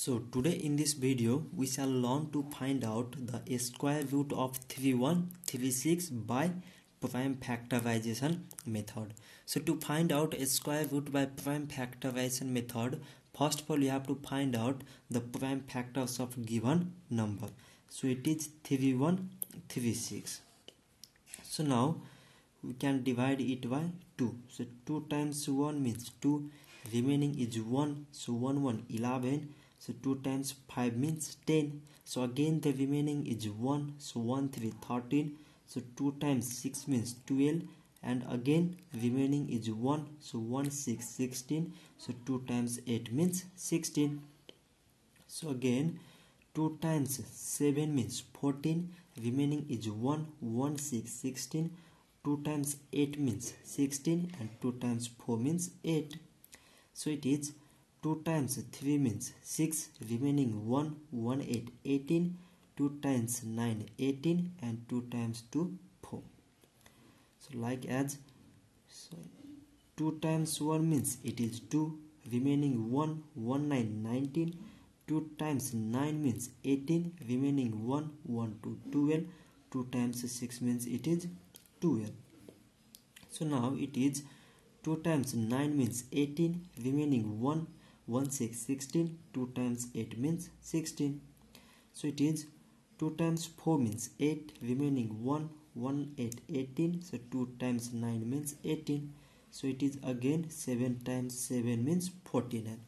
So today in this video we shall learn to find out the square root of 3136 by prime factorization method. So to find out square root by prime factorization method first of all you have to find out the prime factors of given number. So it is 3136. So now we can divide it by 2. So 2 times 1 means 2 remaining is 1 so 1 1 11 so 2 times 5 means 10 so again the remaining is 1 so 1 3 13 so 2 times 6 means 12 and again remaining is 1 so 1 6 16 so 2 times 8 means 16 so again 2 times 7 means 14 remaining is 1 1 6 16 2 times 8 means 16 and 2 times 4 means 8 so it is 2 times 3 means 6 remaining 1 1 8 18 2 times 9 18 and 2 times 2 4 so like as so 2 times 1 means it is 2 remaining 1 1 9 19 2 times 9 means 18 remaining 1 1 2 12 2 times 6 means it is 12 so now it is 2 times 9 means 18 remaining 1 1 6 16 2 times 8 means 16 so it is 2 times 4 means 8 remaining 1 1 8 18 so 2 times 9 means 18 so it is again 7 times 7 means 49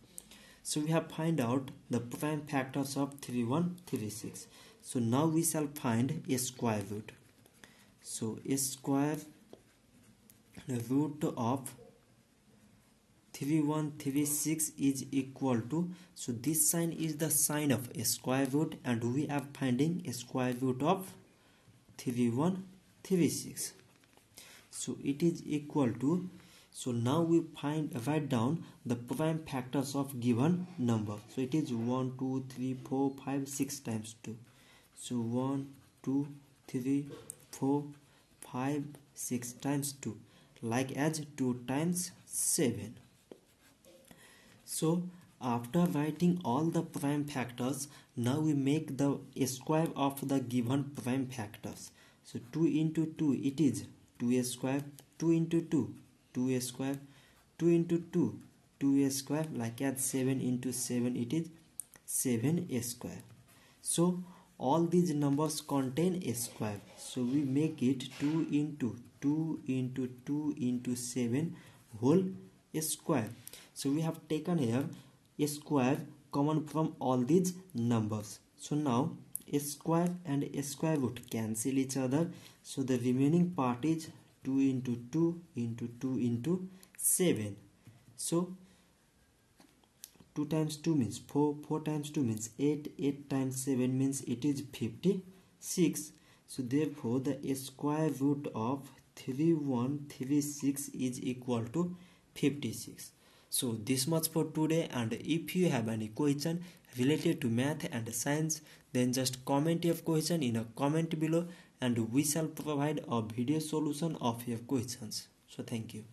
so we have find out the prime factors of 3136 so now we shall find a square root. So a square root of 3136 is equal to so this sign is the sign of a square root and we are finding a square root of 3136 so it is equal to so now we find write down the prime factors of given number. So it is 1 2 3 4 5 6 times 2 so 1 2 3 4 5 6 times 2 like as 2 times 7 so after writing all the prime factors, now we make the square of the given prime factors. So 2 into 2 it is 2a square, 2 into 2, 2a square, 2 into 2, 2a square like as 7 into 7 it is 7a square. So all these numbers contain a square. So we make it 2 into 2 into 2 into 7 whole square so we have taken here a square common from all these numbers. So now a square and a square root cancel each other. So the remaining part is 2 into 2 into 2 into 7 so 2 times 2 means 4 4 times 2 means 8 8 times 7 means it is 56 so therefore the square root of 3136 is equal to 56 so this much for today and if you have any question related to math and science then just comment your question in a comment below and we shall provide a video solution of your questions. So thank you